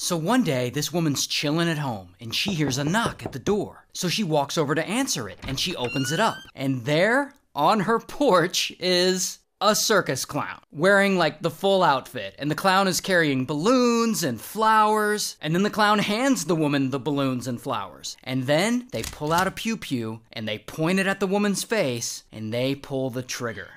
So one day, this woman's chilling at home and she hears a knock at the door. So she walks over to answer it and she opens it up. And there, on her porch, is a circus clown wearing like the full outfit. And the clown is carrying balloons and flowers. And then the clown hands the woman the balloons and flowers. And then they pull out a pew pew and they point it at the woman's face and they pull the trigger.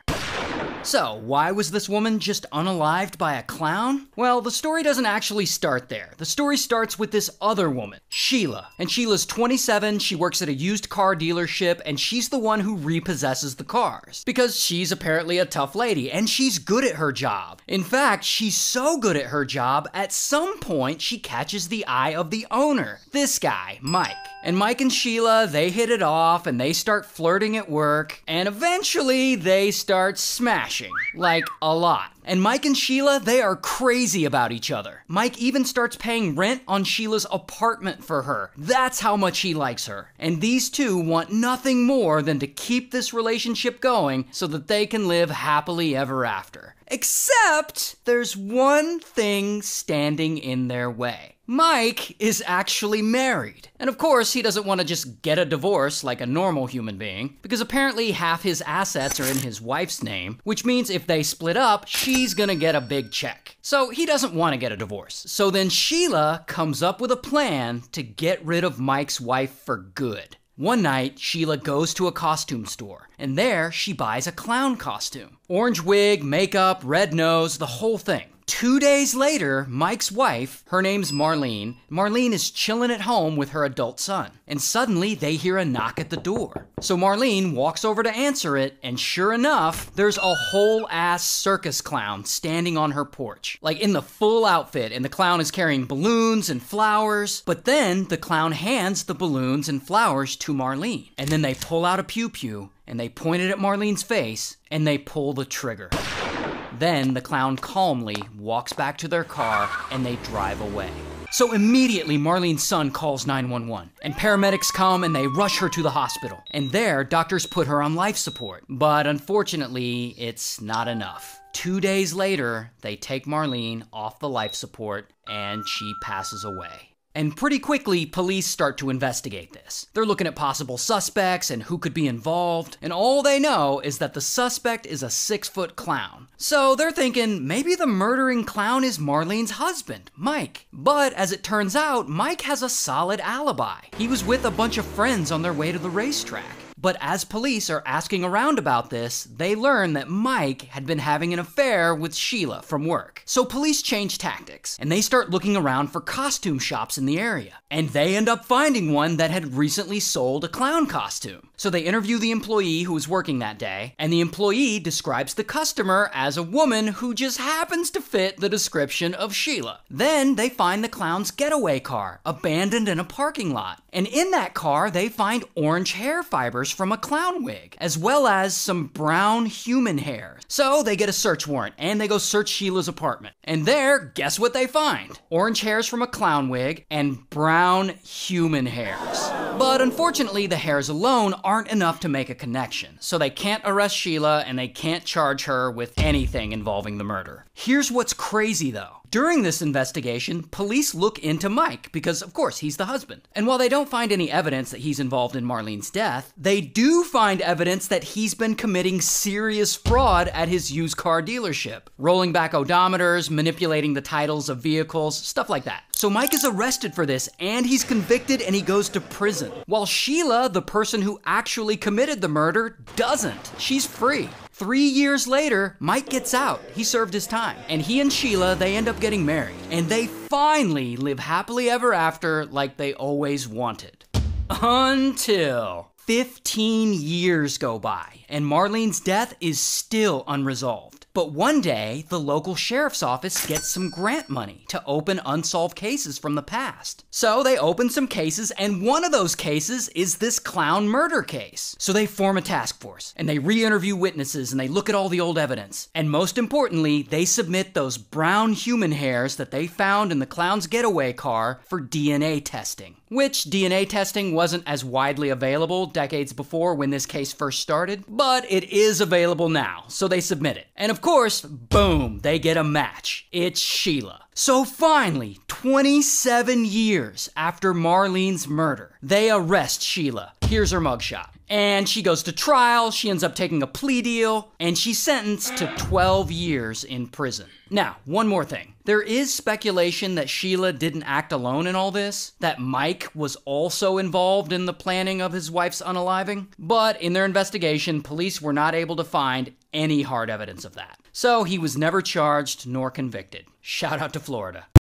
So, why was this woman just unalived by a clown? Well, the story doesn't actually start there. The story starts with this other woman, Sheila. And Sheila's 27, she works at a used car dealership, and she's the one who repossesses the cars. Because she's apparently a tough lady, and she's good at her job. In fact, she's so good at her job, at some point, she catches the eye of the owner. This guy, Mike. And Mike and Sheila, they hit it off and they start flirting at work, and eventually they start smashing. Like a lot. And Mike and Sheila, they are crazy about each other. Mike even starts paying rent on Sheila's apartment for her. That's how much he likes her. And these two want nothing more than to keep this relationship going so that they can live happily ever after. Except there's one thing standing in their way. Mike is actually married. And of course, he doesn't want to just get a divorce like a normal human being, because apparently half his assets are in his wife's name, which means if they split up, she's gonna get a big check. So he doesn't want to get a divorce. So then Sheila comes up with a plan to get rid of Mike's wife for good. One night, Sheila goes to a costume store, and there she buys a clown costume. Orange wig, makeup, red nose, the whole thing. Two days later, Mike's wife, her name's Marlene, Marlene is chilling at home with her adult son. And suddenly they hear a knock at the door. So Marlene walks over to answer it, and sure enough, there's a whole ass circus clown standing on her porch. Like in the full outfit, and the clown is carrying balloons and flowers. But then the clown hands the balloons and flowers to Marlene. And then they pull out a pew pew, and they point it at Marlene's face, and they pull the trigger. Then the clown calmly walks back to their car and they drive away. So immediately, Marlene's son calls 911, and paramedics come and they rush her to the hospital. And there, doctors put her on life support. But unfortunately, it's not enough. Two days later, they take Marlene off the life support and she passes away. And pretty quickly, police start to investigate this. They're looking at possible suspects and who could be involved, and all they know is that the suspect is a six foot clown. So they're thinking maybe the murdering clown is Marlene's husband, Mike. But as it turns out, Mike has a solid alibi. He was with a bunch of friends on their way to the racetrack. But as police are asking around about this, they learn that Mike had been having an affair with Sheila from work. So police change tactics and they start looking around for costume shops in the area. And they end up finding one that had recently sold a clown costume. So they interview the employee who was working that day, and the employee describes the customer as a woman who just happens to fit the description of Sheila. Then they find the clown's getaway car abandoned in a parking lot. And in that car, they find orange hair fibers from a clown wig, as well as some brown human hair. So they get a search warrant and they go search Sheila's apartment. And there, guess what they find? Orange hairs from a clown wig and brown human hairs. But unfortunately, the hairs alone aren't enough to make a connection. So they can't arrest Sheila and they can't charge her with anything involving the murder. Here's what's crazy though. During this investigation, police look into Mike because, of course, he's the husband. And while they don't find any evidence that he's involved in Marlene's death, do find evidence that he's been committing serious fraud at his used car dealership, rolling back odometers, manipulating the titles of vehicles, stuff like that. So Mike is arrested for this and he's convicted and he goes to prison. While Sheila, the person who actually committed the murder, doesn't. She's free. Three years later, Mike gets out. He served his time. And he and Sheila, they end up getting married. And they finally live happily ever after like they always wanted. Until 15 years go by, and Marlene's death is still unresolved. But one day, the local sheriff's office gets some grant money to open unsolved cases from the past. So they open some cases, and one of those cases is this clown murder case. So they form a task force, and they re interview witnesses, and they look at all the old evidence. And most importantly, they submit those brown human hairs that they found in the clown's getaway car for DNA testing. Which DNA testing wasn't as widely available decades before when this case first started, but it is available now, so they submit it. And of of course, boom, they get a match. It's Sheila. So finally, 27 years after Marlene's murder, they arrest Sheila. Here's her mugshot. And she goes to trial, she ends up taking a plea deal, and she's sentenced to 12 years in prison. Now, one more thing. There is speculation that Sheila didn't act alone in all this, that Mike was also involved in the planning of his wife's unaliving, but in their investigation, police were not able to find any hard evidence of that. So he was never charged nor convicted. Shout out to Florida.